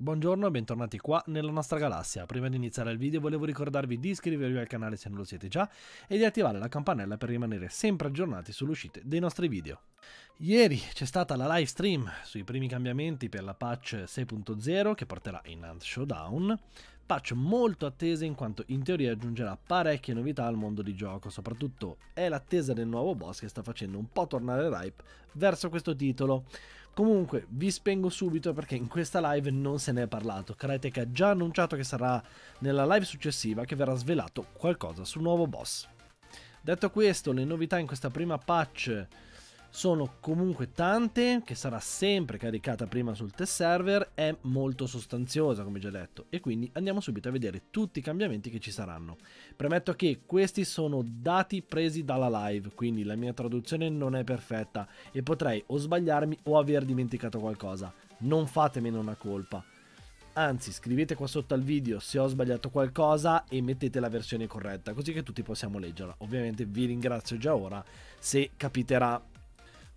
Buongiorno e bentornati qua nella nostra galassia. Prima di iniziare il video volevo ricordarvi di iscrivervi al canale se non lo siete già e di attivare la campanella per rimanere sempre aggiornati sulle uscite dei nostri video. Ieri c'è stata la live stream sui primi cambiamenti per la patch 6.0 che porterà in Ant Showdown, patch molto attesa in quanto in teoria aggiungerà parecchie novità al mondo di gioco, soprattutto è l'attesa del nuovo boss che sta facendo un po' tornare Ripe verso questo titolo. Comunque vi spengo subito perché in questa live non se ne è parlato, Crytek ha già annunciato che sarà nella live successiva che verrà svelato qualcosa sul nuovo boss. Detto questo, le novità in questa prima patch sono comunque tante, che sarà sempre caricata prima sul test server, è molto sostanziosa come già detto e quindi andiamo subito a vedere tutti i cambiamenti che ci saranno. Premetto che questi sono dati presi dalla live, quindi la mia traduzione non è perfetta e potrei o sbagliarmi o aver dimenticato qualcosa, non fatemene una colpa. Anzi, scrivete qua sotto al video se ho sbagliato qualcosa e mettete la versione corretta, così che tutti possiamo leggerla. Ovviamente vi ringrazio già ora se capiterà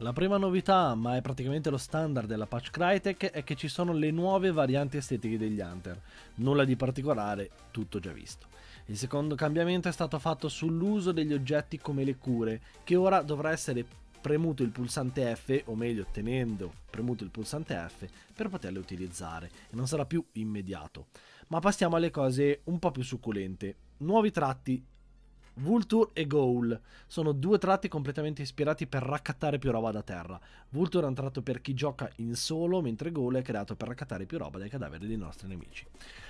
la prima novità, ma è praticamente lo standard della patch Crytek, è che ci sono le nuove varianti estetiche degli Hunter. Nulla di particolare, tutto già visto. Il secondo cambiamento è stato fatto sull'uso degli oggetti come le cure, che ora dovrà essere premuto il pulsante F, o meglio tenendo premuto il pulsante F, per poterle utilizzare, e non sarà più immediato. Ma passiamo alle cose un po' più succulente. Nuovi tratti Vulture e Goal sono due tratti completamente ispirati per raccattare più roba da terra. Vulture è un tratto per chi gioca in solo, mentre Goal è creato per raccattare più roba dai cadaveri dei nostri nemici.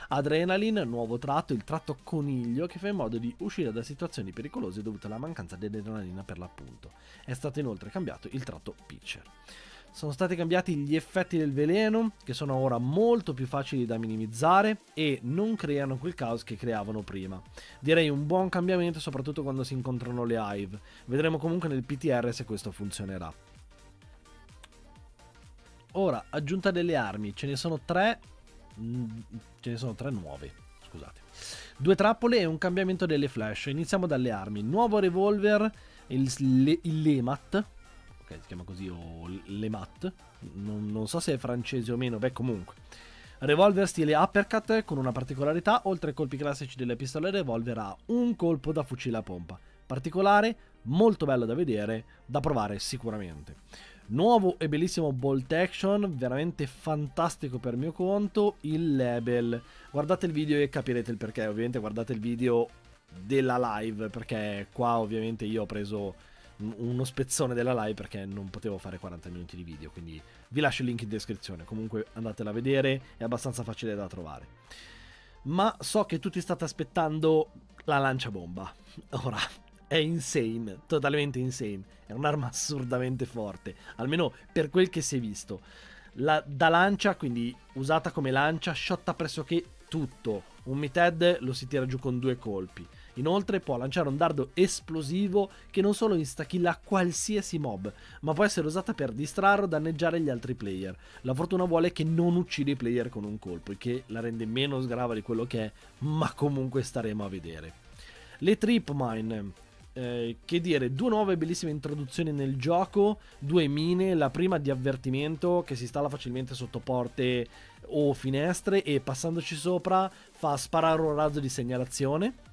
Adrenaline, nuovo tratto, il tratto coniglio che fa in modo di uscire da situazioni pericolose dovute alla mancanza di adrenalina per l'appunto. È stato inoltre cambiato il tratto Pitcher. Sono stati cambiati gli effetti del veleno, che sono ora molto più facili da minimizzare e non creano quel caos che creavano prima. Direi un buon cambiamento soprattutto quando si incontrano le Hive. Vedremo comunque nel PTR se questo funzionerà. Ora, aggiunta delle armi, ce ne sono tre... Mm, ce ne sono tre nuove, scusate. Due trappole e un cambiamento delle flash. Iniziamo dalle armi. Nuovo revolver, il, il Lemat, si chiama così, o le mat, non, non so se è francese o meno, beh comunque. Revolver stile uppercut con una particolarità, oltre ai colpi classici delle pistole revolver ha un colpo da fucile a pompa. Particolare, molto bello da vedere, da provare sicuramente. Nuovo e bellissimo bolt action, veramente fantastico per mio conto, il label. Guardate il video e capirete il perché, ovviamente guardate il video della live, perché qua ovviamente io ho preso uno spezzone della live perché non potevo fare 40 minuti di video, quindi vi lascio il link in descrizione, comunque andatela a vedere, è abbastanza facile da trovare. Ma so che tutti state aspettando la lancia bomba. Ora, è insane, totalmente insane, è un'arma assurdamente forte, almeno per quel che si è visto. La, da lancia, quindi usata come lancia, shotta pressoché tutto. Un Mited lo si tira giù con due colpi. Inoltre può lanciare un dardo esplosivo che non solo instakilla qualsiasi mob, ma può essere usata per distrarre o danneggiare gli altri player. La fortuna vuole che non uccide i player con un colpo, il che la rende meno sgrava di quello che è, ma comunque staremo a vedere. Le Trip Mine eh, che dire, due nuove bellissime introduzioni nel gioco, due mine, la prima di avvertimento che si installa facilmente sotto porte o finestre e passandoci sopra fa sparare un razzo di segnalazione.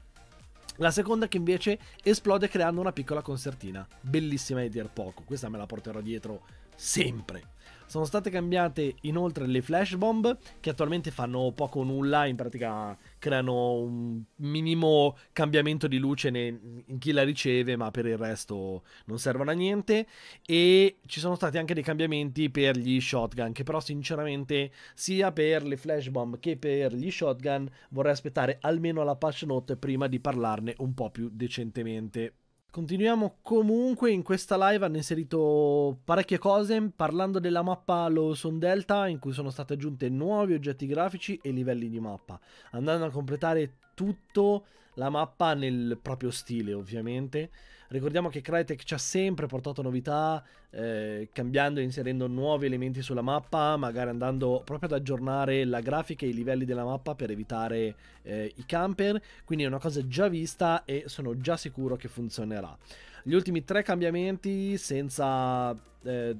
La seconda che invece esplode creando una piccola concertina, bellissima e dir poco, questa me la porterò dietro sempre. Sono state cambiate inoltre le flash bomb che attualmente fanno poco o nulla, in pratica creano un minimo cambiamento di luce in chi la riceve, ma per il resto non servono a niente. E ci sono stati anche dei cambiamenti per gli shotgun, che però sinceramente sia per le flash bomb che per gli shotgun vorrei aspettare almeno la patch note prima di parlarne un po' più decentemente. Continuiamo comunque in questa live hanno inserito parecchie cose. Parlando della mappa Lawson Delta in cui sono state aggiunte nuovi oggetti grafici e livelli di mappa. Andando a completare tutto la mappa nel proprio stile ovviamente Ricordiamo che Crytek ci ha sempre portato novità, eh, cambiando e inserendo nuovi elementi sulla mappa, magari andando proprio ad aggiornare la grafica e i livelli della mappa per evitare eh, i camper, quindi è una cosa già vista e sono già sicuro che funzionerà. Gli ultimi tre cambiamenti senza eh,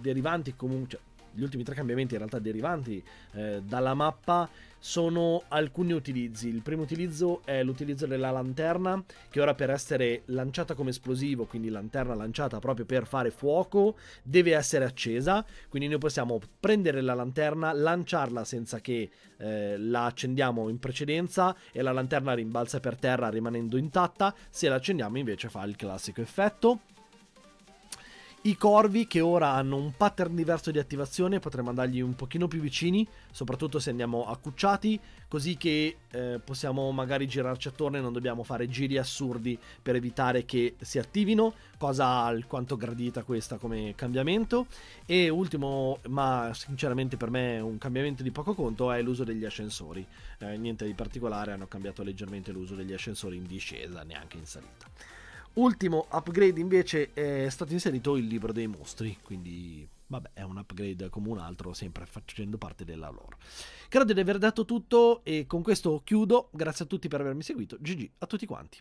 derivanti comunque, cioè, gli ultimi tre cambiamenti in realtà derivanti eh, dalla mappa sono alcuni utilizzi. Il primo utilizzo è l'utilizzo della lanterna, che ora per essere lanciata come esplosivo, quindi lanterna lanciata proprio per fare fuoco, deve essere accesa. Quindi noi possiamo prendere la lanterna, lanciarla senza che eh, la accendiamo in precedenza e la lanterna rimbalza per terra rimanendo intatta. Se la accendiamo invece fa il classico effetto. I corvi che ora hanno un pattern diverso di attivazione, potremmo andargli un pochino più vicini, soprattutto se andiamo accucciati, così che eh, possiamo magari girarci attorno e non dobbiamo fare giri assurdi per evitare che si attivino, cosa alquanto gradita questa come cambiamento. E ultimo, ma sinceramente per me un cambiamento di poco conto, è l'uso degli ascensori. Eh, niente di particolare, hanno cambiato leggermente l'uso degli ascensori in discesa, neanche in salita. Ultimo upgrade invece è stato inserito il libro dei mostri, quindi vabbè è un upgrade come un altro, sempre facendo parte della lore. Credo di aver detto tutto e con questo chiudo, grazie a tutti per avermi seguito, GG a tutti quanti.